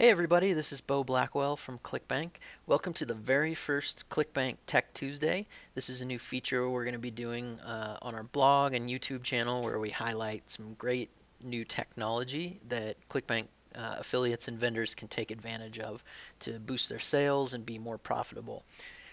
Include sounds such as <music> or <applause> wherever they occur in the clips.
Hey everybody, this is Bo Blackwell from ClickBank. Welcome to the very first ClickBank Tech Tuesday. This is a new feature we're going to be doing uh, on our blog and YouTube channel where we highlight some great new technology that ClickBank uh, affiliates and vendors can take advantage of to boost their sales and be more profitable.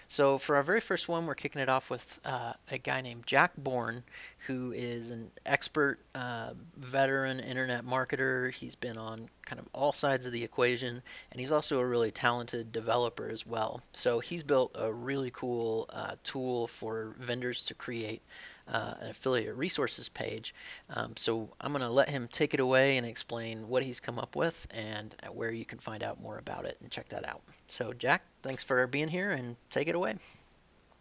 So for our very first one, we're kicking it off with uh, a guy named Jack Born, who is an expert uh, veteran internet marketer. He's been on kind of all sides of the equation, and he's also a really talented developer as well. So he's built a really cool uh, tool for vendors to create uh, an affiliate resources page. Um, so I'm going to let him take it away and explain what he's come up with and where you can find out more about it and check that out. So Jack, thanks for being here and take it away.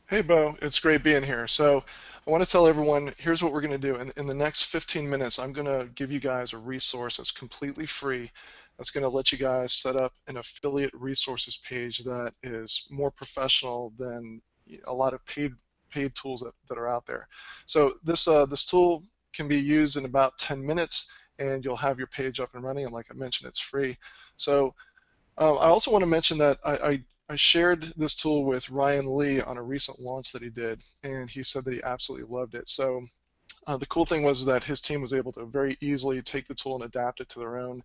Hey, Bo, it's great being here. So, I want to tell everyone here's what we're going to do. In, in the next 15 minutes, I'm going to give you guys a resource that's completely free that's going to let you guys set up an affiliate resources page that is more professional than a lot of paid paid tools that, that are out there. So this uh, this tool can be used in about 10 minutes and you'll have your page up and running and like I mentioned it's free. So um, I also want to mention that I, I, I shared this tool with Ryan Lee on a recent launch that he did and he said that he absolutely loved it. So uh, the cool thing was that his team was able to very easily take the tool and adapt it to their own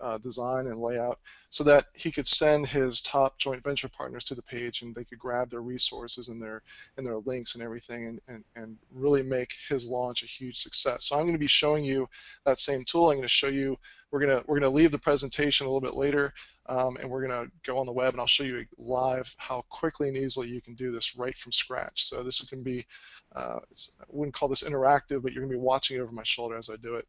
uh, design and layout so that he could send his top joint venture partners to the page and they could grab their resources and their and their links and everything and, and, and really make his launch a huge success. So I'm going to be showing you that same tool. I'm going to show you we're going to we're to leave the presentation a little bit later um, and we're going to go on the web and I'll show you live how quickly and easily you can do this right from scratch. So this is to be, uh, I wouldn't call this interactive, but you're to be watching over my shoulder as I do it.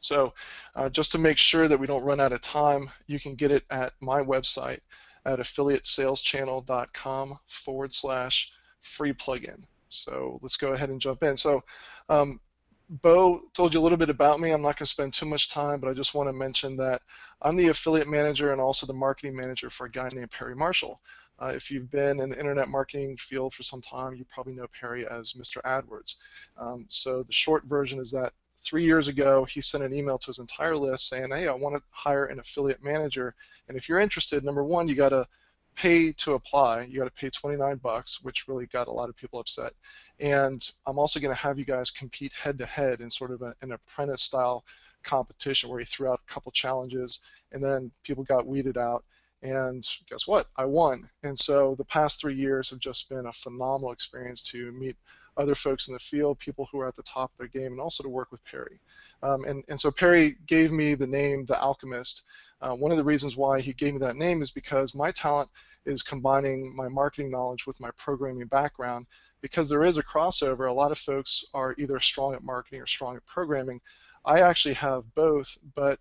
So uh, just to make sure that we don't run out of time, you can get it at my website at affiliatesaleschannel.com forward slash free plugin. So let's go ahead and jump in. So um, Bo told you a little bit about me. I'm not going to spend too much time, but I just want to mention that I'm the affiliate manager and also the marketing manager for a guy named Perry Marshall. Uh, if you've been in the internet marketing field for some time, you probably know Perry as Mr. AdWords. Um, so the short version is that three years ago, he sent an email to his entire list saying, hey, I want to hire an affiliate manager. And if you're interested, number one, you got to pay to apply. You got to pay 29 bucks, which really got a lot of people upset. And I'm also going to have you guys compete head to head in sort of a, an apprentice style competition where you threw out a couple challenges and then people got weeded out. And guess what? I won. And so the past three years have just been a phenomenal experience to meet other folks in the field, people who are at the top of their game, and also to work with Perry. Um, and, and so Perry gave me the name The Alchemist. Uh, one of the reasons why he gave me that name is because my talent is combining my marketing knowledge with my programming background. Because there is a crossover, a lot of folks are either strong at marketing or strong at programming. I actually have both, but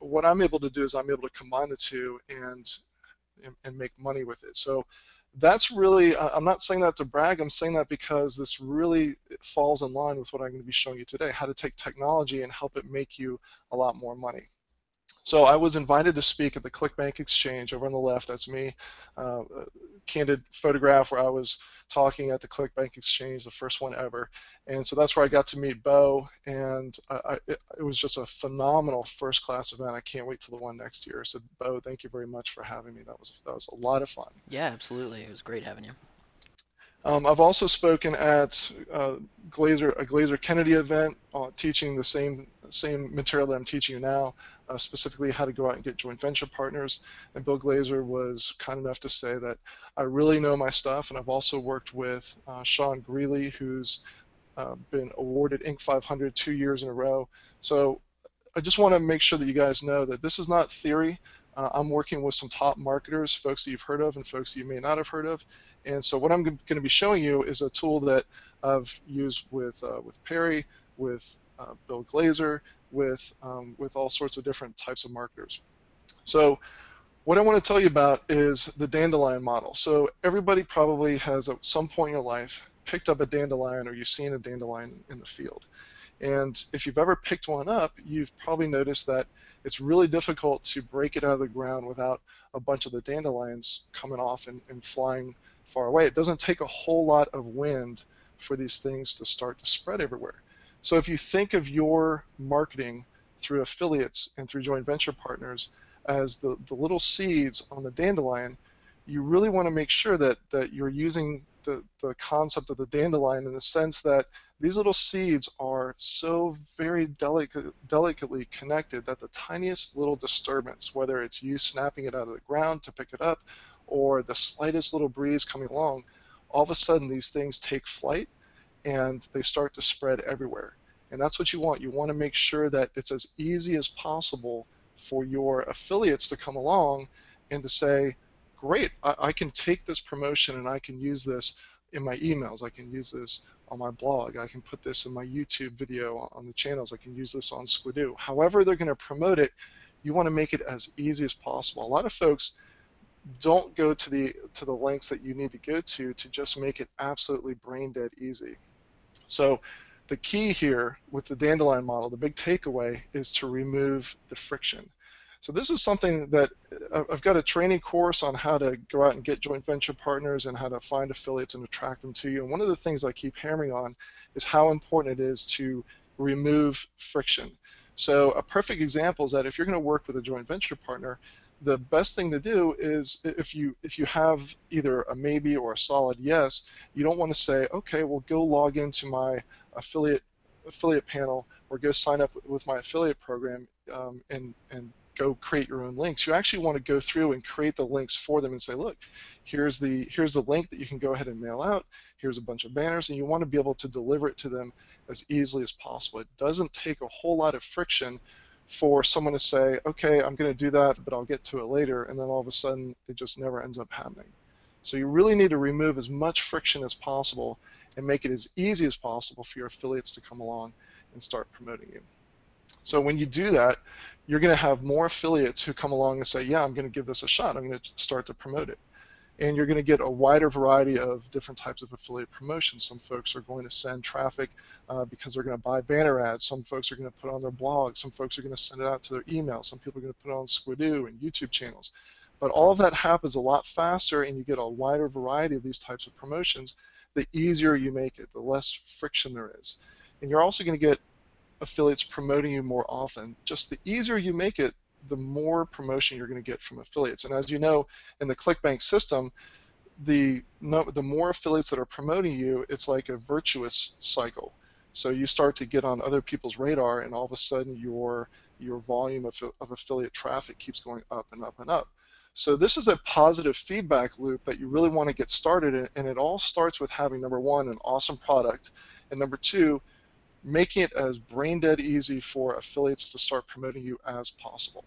what I'm able to do is I'm able to combine the two and and, and make money with it. So that's really, uh, I'm not saying that to brag, I'm saying that because this really falls in line with what I'm going to be showing you today, how to take technology and help it make you a lot more money. So I was invited to speak at the ClickBank Exchange over on the left. That's me. Uh, candid photograph where I was talking at the ClickBank Exchange, the first one ever. And so that's where I got to meet Bo, and I, I, it, it, was just a phenomenal first class event. I can't wait till the one next year. So Bo, thank you very much for having me. That was that was a lot of fun. Yeah, absolutely. It was great having you. Um, I've also spoken at uh, Glazer, a Glazer Kennedy event, uh, teaching the same same material that I'm teaching you now, uh, specifically how to go out and get joint venture partners. And Bill Glazer was kind enough to say that I really know my stuff, and I've also worked with uh, Sean Greeley, who's uh, been awarded Inc. 500 two years in a row. So I just want to make sure that you guys know that this is not theory. Uh, I'm working with some top marketers, folks that you've heard of and folks that you may not have heard of. And so what I'm going to be showing you is a tool that I've used with, uh, with Perry, with uh, Bill Glazer, with, um, with all sorts of different types of marketers. So what I want to tell you about is the dandelion model. So everybody probably has at some point in your life picked up a dandelion or you've seen a dandelion in the field. And if you've ever picked one up, you've probably noticed that it's really difficult to break it out of the ground without a bunch of the dandelions coming off and, and flying far away. It doesn't take a whole lot of wind for these things to start to spread everywhere. So if you think of your marketing through affiliates and through joint venture partners as the, the little seeds on the dandelion, you really want to make sure that, that you're using the, the concept of the dandelion in the sense that these little seeds are so very delicate, delicately connected that the tiniest little disturbance, whether it's you snapping it out of the ground to pick it up or the slightest little breeze coming along, all of a sudden these things take flight and they start to spread everywhere. And that's what you want. You want to make sure that it's as easy as possible for your affiliates to come along and to say, great, I, I, can take this promotion and I can use this in my emails. I can use this on my blog. I can put this in my YouTube video on the channels. I can use this on Squidoo. However they're going to promote it, you want to make it as easy as possible. A lot of folks don't go to the to the lengths that you need to go to to just make it absolutely brain dead easy. So the key here with the dandelion model, the big takeaway is to remove the friction. So this is something that uh, I've got a training course on how to go out and get joint venture partners and how to find affiliates and attract them to you. And one of the things I keep hammering on is how important it is to remove friction. So a perfect example is that if you're going to work with a joint venture partner, the best thing to do is if you if you have either a maybe or a solid yes, you don't want to say, okay, well go log into my affiliate affiliate panel or go sign up with my affiliate program um, and and go create your own links. You actually want to go through and create the links for them and say, look, here's the here's the link that you can go ahead and mail out. Here's a bunch of banners, and you want to be able to deliver it to them as easily as possible. It doesn't take a whole lot of friction for someone to say, okay, I'm going to do that, but I'll get to it later, and then all of a sudden it just never ends up happening. So you really need to remove as much friction as possible and make it as easy as possible for your affiliates to come along and start promoting you. So when you do that, you're going to have more affiliates who come along and say, yeah, I'm going to give this a shot. I'm going to start to promote it. And you're going to get a wider variety of different types of affiliate promotions. Some folks are going to send traffic uh, because they're going to buy banner ads. Some folks are going to put on their blog. Some folks are going to send it out to their email. Some people are going to put it on Squidoo and YouTube channels. But all of that happens a lot faster, and you get a wider variety of these types of promotions. The easier you make it, the less friction there is. And you're also going to get affiliates promoting you more often. Just the easier you make it, the more promotion you're going to get from affiliates. And as you know, in the ClickBank system, the the more affiliates that are promoting you, it's like a virtuous cycle. So you start to get on other people's radar, and all of a sudden your your volume of, of affiliate traffic keeps going up and up and up. So this is a positive feedback loop that you really want to get started in, and it all starts with having number one an awesome product, and number two making it as brain dead easy for affiliates to start promoting you as possible.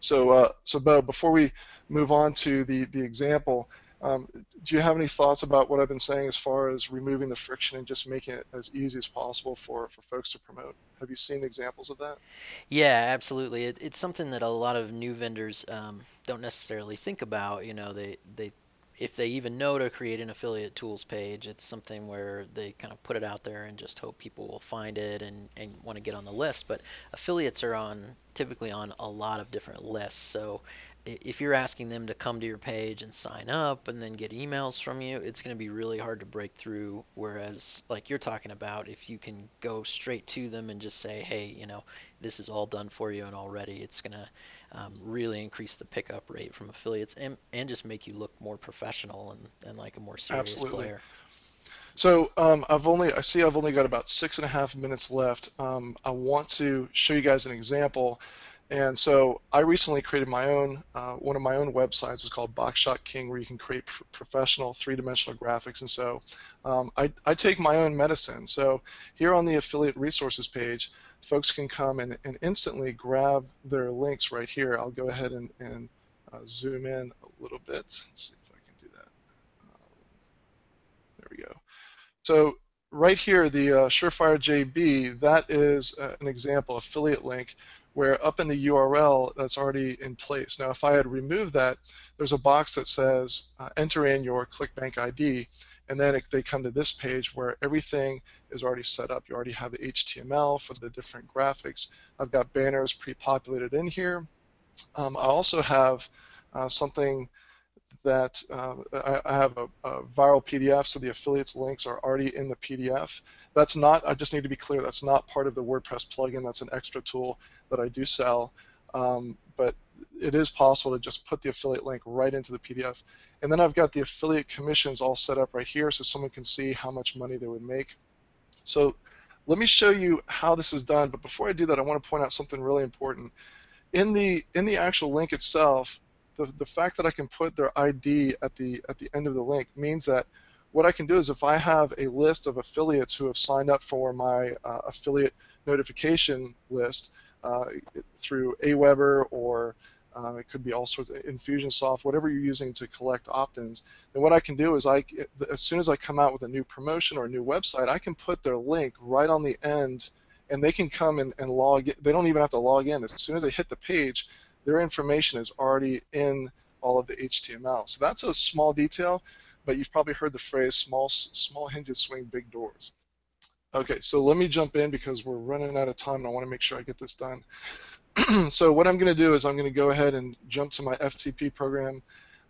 So, uh, so Bo, before we move on to the, the example, um, do you have any thoughts about what I've been saying as far as removing the friction and just making it as easy as possible for, for folks to promote? Have you seen examples of that? Yeah, absolutely. It, it's something that a lot of new vendors um, don't necessarily think about. You know, they, they if they even know to create an affiliate tools page, it's something where they kind of put it out there and just hope people will find it and, and want to get on the list. But affiliates are on typically on a lot of different lists. So if you're asking them to come to your page and sign up and then get emails from you, it's going to be really hard to break through. Whereas, like you're talking about, if you can go straight to them and just say, hey, you know, this is all done for you and already, it's going to um, really increase the pickup rate from affiliates and, and just make you look more professional and, and like a more serious Absolutely. player. So um, I've only I see I've only got about six and a half minutes left. Um, I want to show you guys an example. And so I recently created my own, uh, one of my own websites is called Boxshot King, where you can create pr professional three-dimensional graphics. And so um, I, I take my own medicine. So here on the affiliate resources page, folks can come and, and instantly grab their links right here. I'll go ahead and, and uh, zoom in a little bit. Let's see if I can do that. Um, there we go. So right here, the uh, Surefire JB, that is uh, an example affiliate link where up in the URL that's already in place. Now, if I had removed that, there's a box that says uh, enter in your ClickBank ID and then it, they come to this page where everything is already set up. You already have the HTML for the different graphics. I've got banners pre-populated in here. Um, I also have uh, something that uh, I, I, have a, a, viral PDF, so the affiliates links are already in the PDF. That's not, I just need to be clear, that's not part of the WordPress plugin. That's an extra tool that I do sell. Um, but it is possible to just put the affiliate link right into the PDF. And then I've got the affiliate commissions all set up right here so someone can see how much money they would make. So let me show you how this is done. But before I do that, I want to point out something really important. In the in the actual link itself, the, the fact that I can put their ID at the at the end of the link means that what I can do is if I have a list of affiliates who have signed up for my uh, affiliate notification list uh, through Aweber or uh, it could be all sorts of Infusionsoft, whatever you're using to collect opt-ins. Then what I can do is I, as soon as I come out with a new promotion or a new website, I can put their link right on the end, and they can come and, and log. In. They don't even have to log in. As soon as they hit the page, their information is already in all of the HTML. So that's a small detail, but you've probably heard the phrase "small small hinges swing big doors." Okay, so let me jump in because we're running out of time, and I want to make sure I get this done. <clears throat> so what I'm going to do is I'm going to go ahead and jump to my FTP program.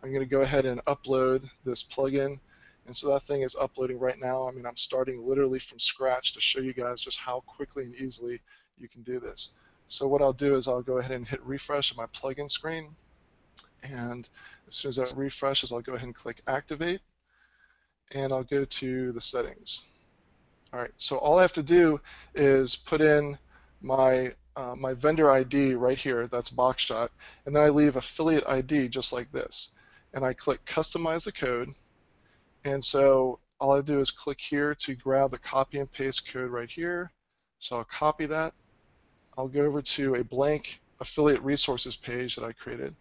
I'm going to go ahead and upload this plugin. And so that thing is uploading right now. I mean, I'm starting literally from scratch to show you guys just how quickly and easily you can do this. So what I'll do is I'll go ahead and hit refresh on my plugin screen. And as soon as that refreshes, I'll go ahead and click activate. And I'll go to the settings. All right, so all I have to do is put in my uh, my vendor ID right here, that's Boxshot, and then I leave affiliate ID just like this. And I click customize the code, and so all I do is click here to grab the copy and paste code right here. So I'll copy that. I'll go over to a blank affiliate resources page that I created.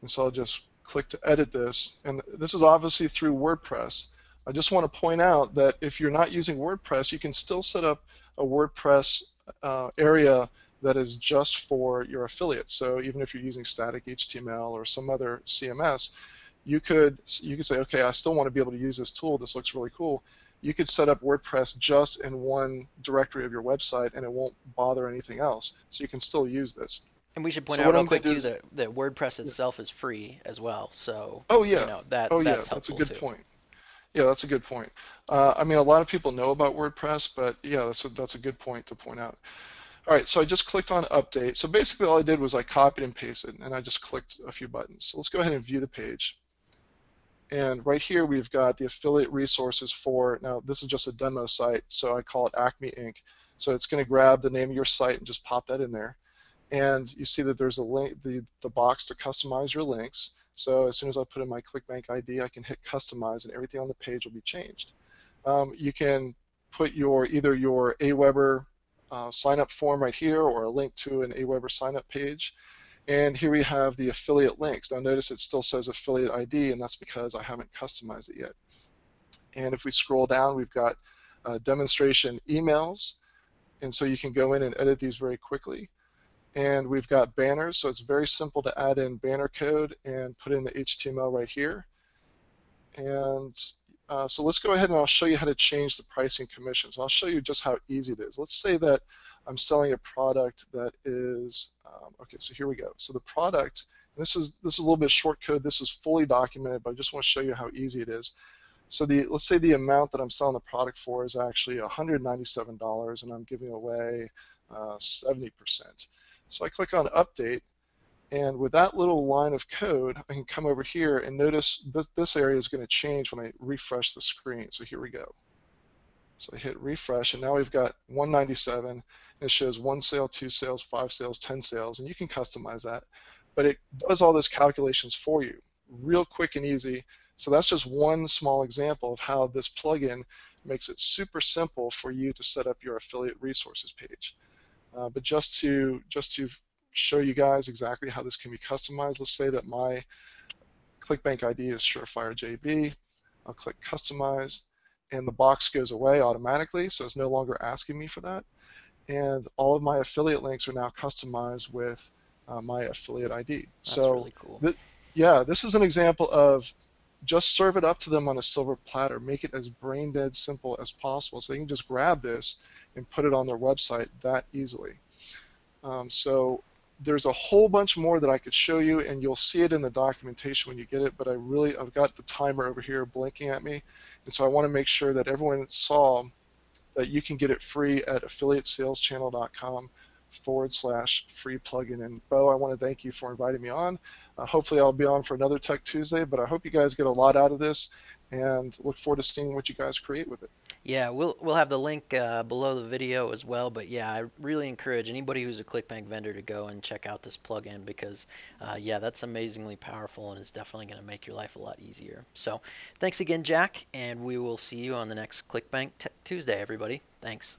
And so I'll just click to edit this. And this is obviously through WordPress. I just want to point out that if you're not using WordPress, you can still set up a WordPress uh, area that is just for your affiliates. So even if you're using static HTML or some other CMS, you could you could say, okay, I still want to be able to use this tool. This looks really cool. You could set up WordPress just in one directory of your website, and it won't bother anything else. So you can still use this. And we should point so out real quick too is, that, that WordPress itself yeah. is free as well. So oh yeah, you know, that oh yeah, that's, that's a good too. point. Yeah, that's a good point. Uh, I mean, a lot of people know about WordPress, but yeah, that's a, that's a good point to point out. All right, so I just clicked on update. So basically all I did was I copied and pasted and I just clicked a few buttons. So let's go ahead and view the page. And right here we've got the affiliate resources for, now this is just a demo site, so I call it Acme Inc. So it's going to grab the name of your site and just pop that in there. And you see that there's a link, the, the box to customize your links. So as soon as I put in my ClickBank ID, I can hit customize and everything on the page will be changed. Um, you can put your either your Aweber uh, sign up form right here or a link to an Aweber sign up page. And here we have the affiliate links. Now notice it still says affiliate ID and that's because I haven't customized it yet. And if we scroll down, we've got uh, demonstration emails. And so you can go in and edit these very quickly. And we've got banners, so it's very simple to add in banner code and put in the HTML right here. And uh, so let's go ahead and I'll show you how to change the pricing commissions. I'll show you just how easy it is. Let's say that I'm selling a product that is, um, okay, so here we go. So the product, this is this is a little bit short code. This is fully documented, but I just want to show you how easy it is. So the let's say the amount that I'm selling the product for is actually $197, and I'm giving away uh, 70%. So I click on Update, and with that little line of code, I can come over here and notice this, this area is going to change when I refresh the screen. So here we go. So I hit refresh, and now we've got 197, and it shows one sale, two sales, five sales, 10 sales, and you can customize that. But it does all those calculations for you, real quick and easy. So that's just one small example of how this plugin makes it super simple for you to set up your affiliate resources page. Uh, but just to just to show you guys exactly how this can be customized. Let's say that my ClickBank ID is Surefire JB. I'll click Customize, and the box goes away automatically, so it's no longer asking me for that. And all of my affiliate links are now customized with uh, my affiliate ID. That's so, really cool. Th yeah, this is an example of just serve it up to them on a silver platter. Make it as brain dead simple as possible so they can just grab this and put it on their website that easily. Um, so there's a whole bunch more that I could show you, and you'll see it in the documentation when you get it, but I really, I've got the timer over here blinking at me, and so I want to make sure that everyone saw that you can get it free at affiliatesaleschannel.com forward slash free plugin. And Bo, I want to thank you for inviting me on. Uh, hopefully, I'll be on for another Tech Tuesday, but I hope you guys get a lot out of this and look forward to seeing what you guys create with it. Yeah, we'll we'll have the link uh, below the video as well. But yeah, I really encourage anybody who's a ClickBank vendor to go and check out this plugin because, uh, yeah, that's amazingly powerful and is definitely going to make your life a lot easier. So, thanks again, Jack, and we will see you on the next ClickBank Tuesday, everybody. Thanks.